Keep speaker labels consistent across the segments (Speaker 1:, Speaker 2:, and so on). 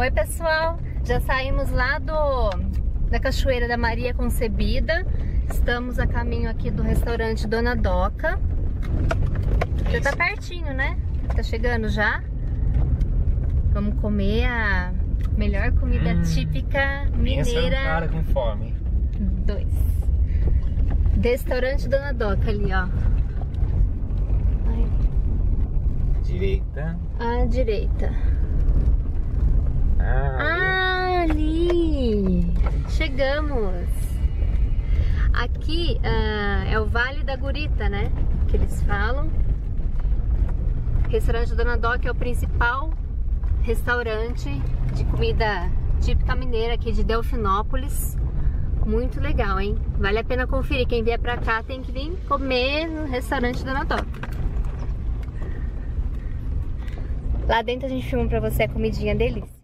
Speaker 1: Oi pessoal, já saímos lá do da Cachoeira da Maria Concebida. Estamos a caminho aqui do restaurante Dona Doca. Já tá pertinho, né? Tá chegando já. Vamos comer a melhor comida
Speaker 2: Hum.
Speaker 1: típica mineira.
Speaker 2: cara com fome.
Speaker 1: Dois. Restaurante Dona Doca ali, ó. Ai,
Speaker 2: Direita.
Speaker 1: À direita.
Speaker 2: Ah,
Speaker 1: ali! Chegamos! Aqui ah, é o Vale da Gurita, né? Que eles falam. Restaurante Dona Doc é o principal restaurante de comida típica mineira aqui de Delfinópolis. Muito legal, hein? Vale a pena conferir. Quem vier pra cá tem que vir comer no restaurante Dona Doc. Lá dentro a gente filma pra você a comidinha delícia.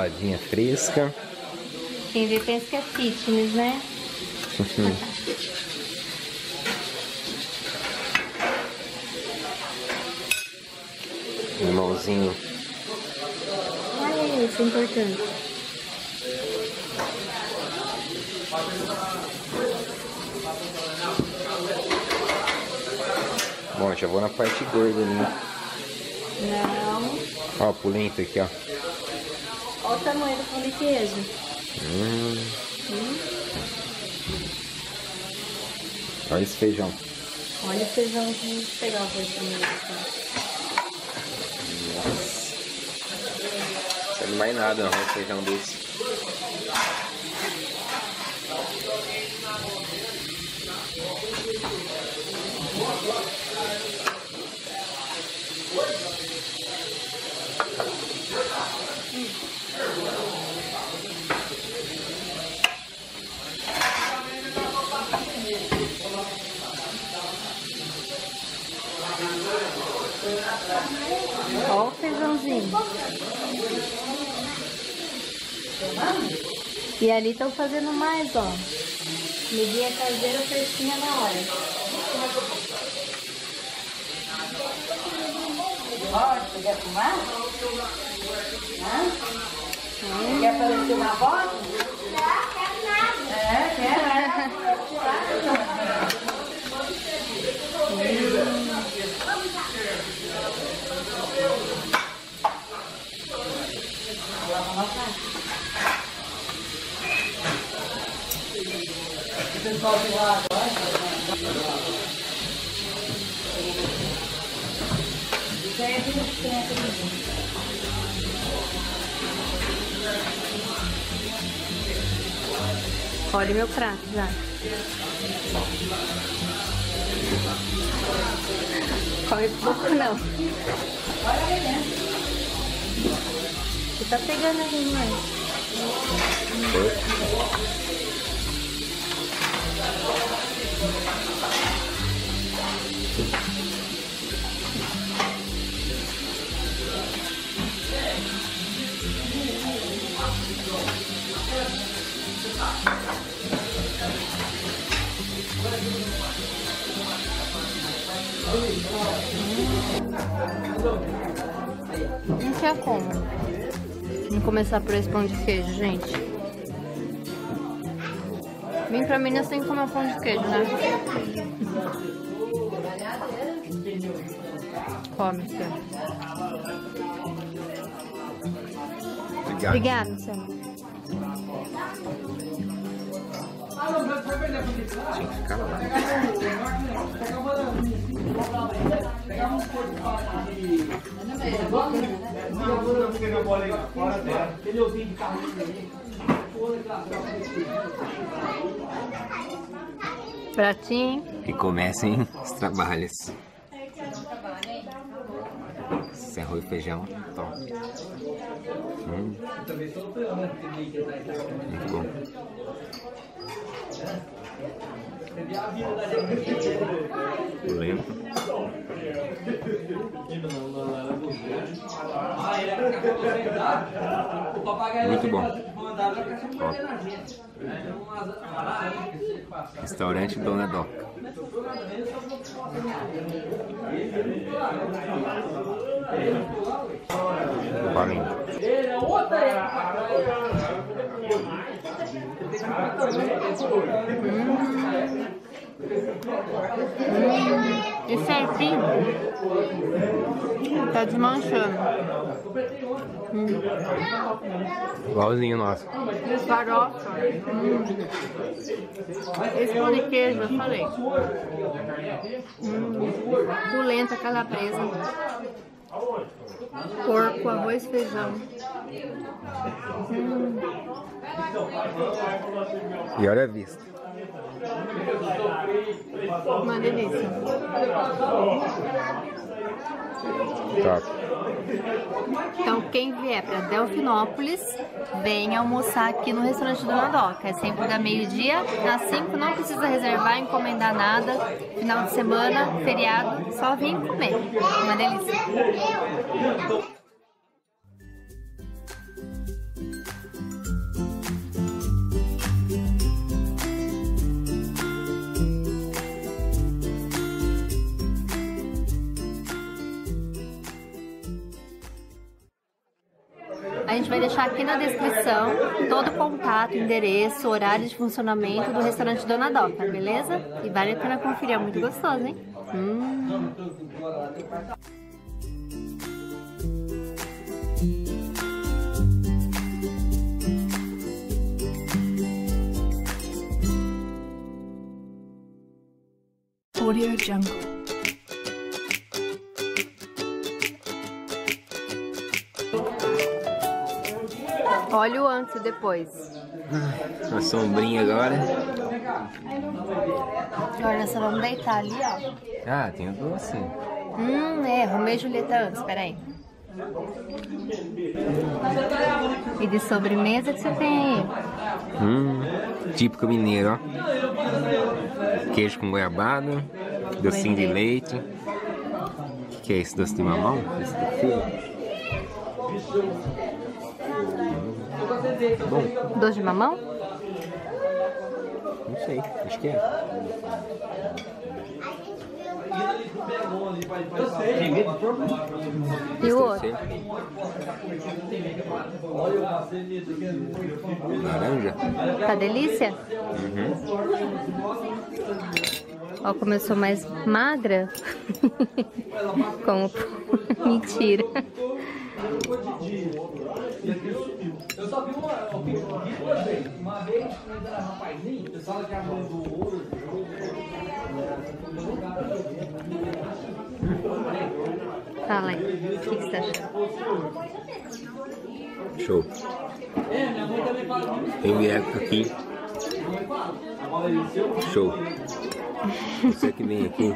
Speaker 2: Saladinha fresca.
Speaker 1: Quem vê pensa que é fitness, né?
Speaker 2: Limãozinho.
Speaker 1: Olha isso, é importante.
Speaker 2: Bom, já vou na parte gorda ali.
Speaker 1: Não.
Speaker 2: Ó, a polenta aqui, ó.
Speaker 1: Olha o tamanho do pão de queijo.
Speaker 2: Hum. Olha esse feijão.
Speaker 1: Olha o feijão que a gente pegar o tá?
Speaker 2: Nossa. Não mais nada não, um feijão desse.
Speaker 1: Olha o feijãozinho. E ali estão fazendo mais, ó. Medinha caseira fresquinha na hora.
Speaker 3: Ó, você quer fumar? Hã? Quer aparecer na foto? Não, quero nada. É, quer? O pessoal de lá agora. Aí aqui dentro.
Speaker 1: Olha o meu prato já. Come pouco não. Você tá pegando né? Não tinha como. Vamos começar por esse pão de queijo, gente. Vem pra Minas que comer pão de queijo, né? Come.
Speaker 2: Obrigado.
Speaker 1: Obrigada, Sam.
Speaker 2: Tinha que ficar lá.
Speaker 1: Pratinho.
Speaker 2: Que comecem os trabalhos. Esse arroz e feijão, top. Hum. Muito bom. Lento. Muito bom. Top. Restaurante Dona Doca. Valendo.
Speaker 1: E certinho. Tá desmanchando.
Speaker 2: Igualzinho nosso.
Speaker 1: Farofa. Hum. Esse pão de queijo, eu falei. Hum. Polenta calabresa. Porco, arroz, feijão.
Speaker 2: E olha a vista.
Speaker 1: Uma delícia.
Speaker 2: Top.
Speaker 1: Então, quem vier para Delfinópolis, venha almoçar aqui no restaurante Dona Doca. É sempre da meio-dia às 5, não precisa reservar, encomendar nada. Final de semana, feriado, só vir comer. Uma delícia. Deixar aqui na descrição todo o contato, endereço, horário de funcionamento do restaurante Dona Doca, beleza? E vale a pena conferir, é muito gostoso, hein? Hum.
Speaker 4: Audio Jungle.
Speaker 1: Olha o antes e depois.
Speaker 2: Uma sombrinha agora.
Speaker 1: Agora só vamos deitar ali, ó.
Speaker 2: Ah, tem o doce.
Speaker 1: Hum, é, Romeu e Julieta antes, peraí. E de sobremesa que você tem aí?
Speaker 2: Hum, típico mineiro, ó. Queijo com goiabada, docinho de leite. O que, que é esse doce de mamão? Esse? Bom,
Speaker 1: Doce de mamão?
Speaker 2: não sei, acho que é.
Speaker 1: E o outro?
Speaker 2: Laranja?
Speaker 1: Tá delícia?
Speaker 2: Uhum.
Speaker 1: Ó, como eu sou mais magra. como... Mentira.
Speaker 5: Eu só vi uma, eu vi duas vezes. Uma vez, quando era rapazinho, o pessoal que abriu do ouro.
Speaker 1: Fala aí. O que, você achou?
Speaker 2: Show.
Speaker 5: É.
Speaker 2: Tem época aqui Show. Você que vem aqui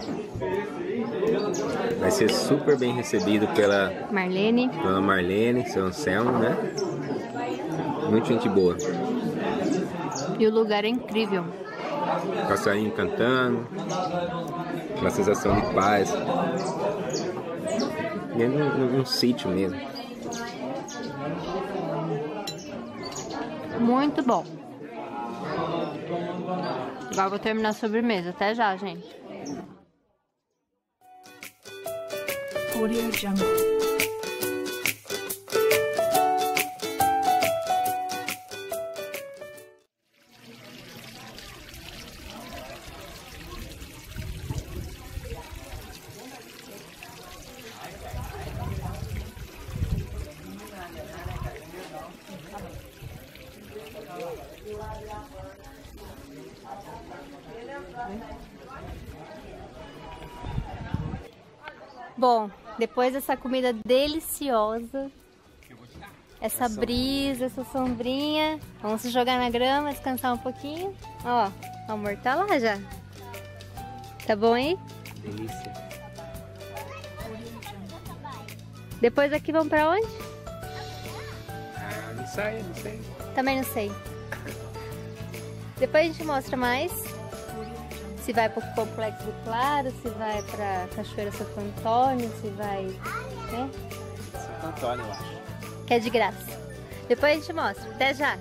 Speaker 2: vai ser super bem recebido pela
Speaker 1: Marlene.
Speaker 2: Dona Marlene, seu Anselmo, né? Muita gente boa.
Speaker 1: E o lugar é incrível.
Speaker 2: Passarinho cantando, uma sensação de paz. É num, num- num sítio mesmo.
Speaker 1: Muito bom. Agora vou terminar a sobremesa. Até já, gente.
Speaker 4: Audio Jungle.
Speaker 1: Bom, depois dessa comida deliciosa, essa brisa, essa sombrinha, vamos se jogar na grama, descansar um pouquinho. Ó, o amor tá lá já. Tá bom aí?
Speaker 2: Delícia.
Speaker 1: Depois daqui vamos pra onde?
Speaker 2: Ah, não sei, não sei.
Speaker 1: Também não sei. Depois a gente mostra mais. Se vai pro Complexo do Claro, se vai pra Cachoeira Santo Antônio, se vai. né?
Speaker 2: Santo Antônio, eu acho.
Speaker 1: Que é de graça. Depois a gente mostra. Até já!